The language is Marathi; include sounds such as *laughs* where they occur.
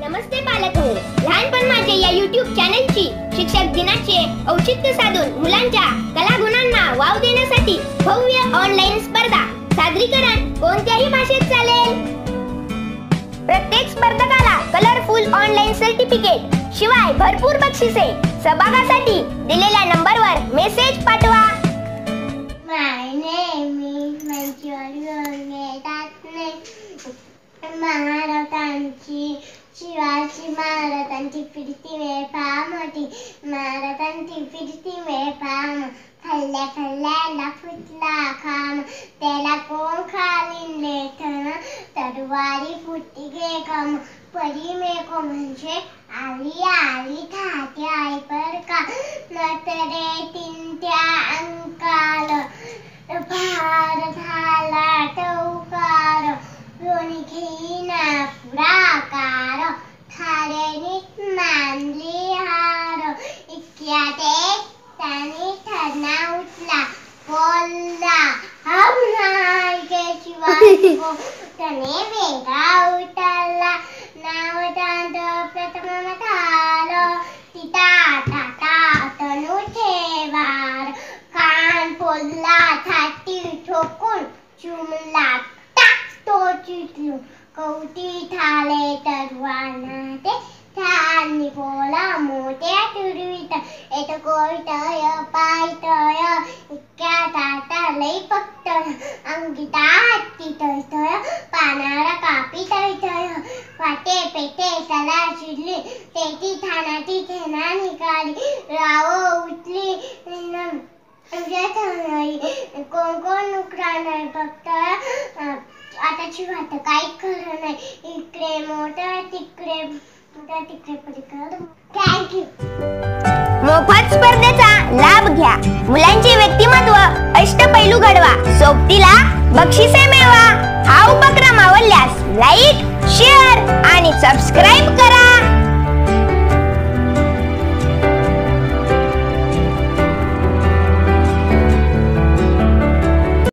नमस्ते पालक हो. लहानपण माझे या युट्यूब चॅनलची शिक्षक दिनाचे औचित्य साधून मुलांच्या कलागुणांना वाव देण्यासाठी भव्य ऑनलाईन स्पर्धा सादरीकरण कोणत्याही भाषेत चालेल? प्रत्येक स्पर्धकाला कलरफुल ऑनलाईन सर्टिफिकेट शिवाय भरपूर बक्षिसे सहभागासाठी दिलेल्या नंबरवर मेसेज पाठवा. My name is Manchurian अशी महाराजांची फिरती वेळ पा मोठी महाराजांची फिरती वेळ फार खाल्ल्या खाल्ल्याला फुटला खाम. त्याला कोण खालीन लेखन तरवारी फुटी गे कम परी मेको म्हणजे आली आली ठाके आई पर का? नतरे तीन त्या अंकाल. भार झाला टौकार कोणी घेईना पुढाकार. थारेनीत मानली हार इतक्यात एक त्याने ठरना उठला. बोलला हम नायकाची वाचको *laughs* त्याने वेगळा उठला. नाव तांत प्रथम झालं तिता टाटा तनु ठेवार. कान पोलला छाती ठोकून चुमला. टाक तो चिटलू कवटी ठाले तरवाना येत कोळतय पायतय इतक्या ताटा लई पकतय अंगिता हत्ती तळतय पानाला कापी तळतय वाटे पेटे सला शिरली तेची थानाची ठेना निघाली राव उठली कोण कोण नुकरा नाही फक्त आताची वाट काही खरं नाही इकडे मोठं तिकडे मोठं तिकडे पलीकडे थँक्यू मोफत स्पर्धेचा लाभ घ्या. मुलांचे व्यक्तिमत्व अष्टपैलू घडवा. सोबतीला बक्षिसे मिळवा. हा उपक्रम आवडल्यास लाईक शेअर आणि सबस्क्राईब